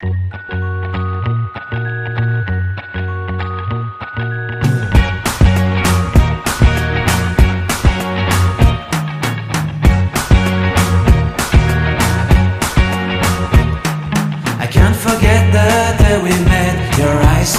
I can't forget the day we met. Your eyes